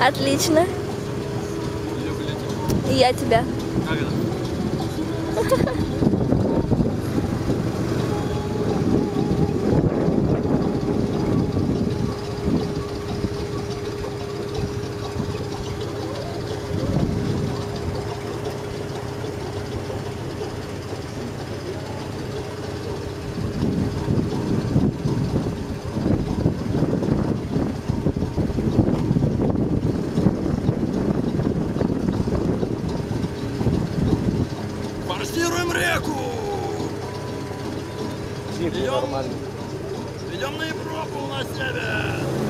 Отлично. Люблю тебя. Я тебя. Когда? Форсируем реку! Идем. нормально. Идем на Европу, на север!